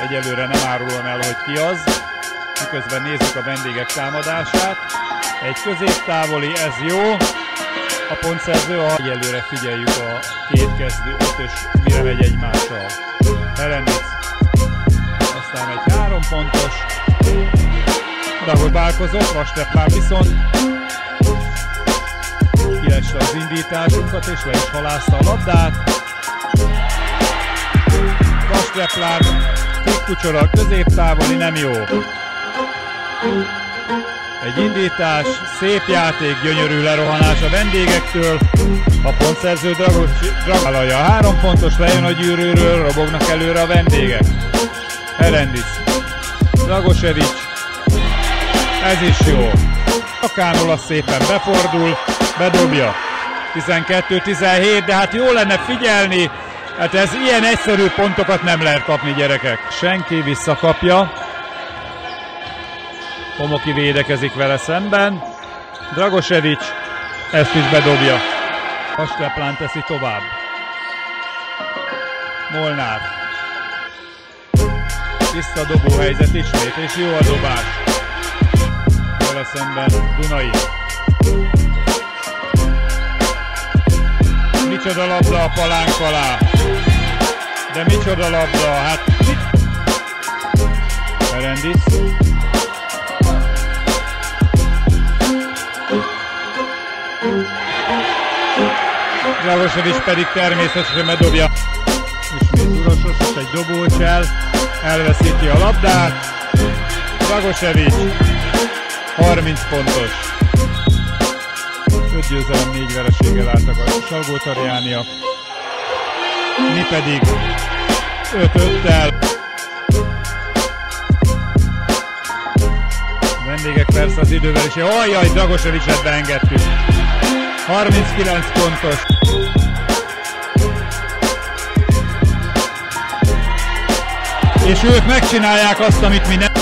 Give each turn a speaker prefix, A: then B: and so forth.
A: Egyelőre nem árulom el, hogy ki az. Miközben nézzük a vendégek támadását. Egy középtávoli, ez jó. A pontszerző, a egyelőre figyeljük a két kezdő, ötös mire megy egymással. Helenic. Aztán egy három pontos. Dagobálkozott, Vasteplán viszont kilesse az indításunkat, és le is halászta a labdát. Vasteplán, Kucsora, középtávoli, nem jó. Egy indítás, szép játék, gyönyörű lerohanás a vendégektől. A pontszerző Dragos, Dragalaja három pontos lejön a gyűrűről, robognak előre a vendégek. Herendis, Dragosevic, ez is jó. A Kánola szépen befordul, bedobja. 12-17, de hát jó lenne figyelni, hát ez ilyen egyszerű pontokat nem lehet kapni gyerekek. Senki visszakapja. Pomoki védekezik vele szemben. Dragosevic ezt is bedobja. Kasteplán teszi tovább. Molnár. Visszadobó helyzet ismét, és jó a dobás. Vele szemben Dunai. Micsoda labda a palánk alá. De micsoda labda, hát Ferendis. Dragosevic pedig természetesen bedobja. Ismét Urasos, és egy dobócsel. Elveszíti a labdát. Dragosevic 30 pontos. 5 győzelem, 4 vereséggel álltak a Salgó. Mi pedig 5-5-tel. Vendégek persze az idővel is. Ajjaj, Dragosevicet beengedtük. 39 pontos. És ők megcsinálják azt, amit mi nem.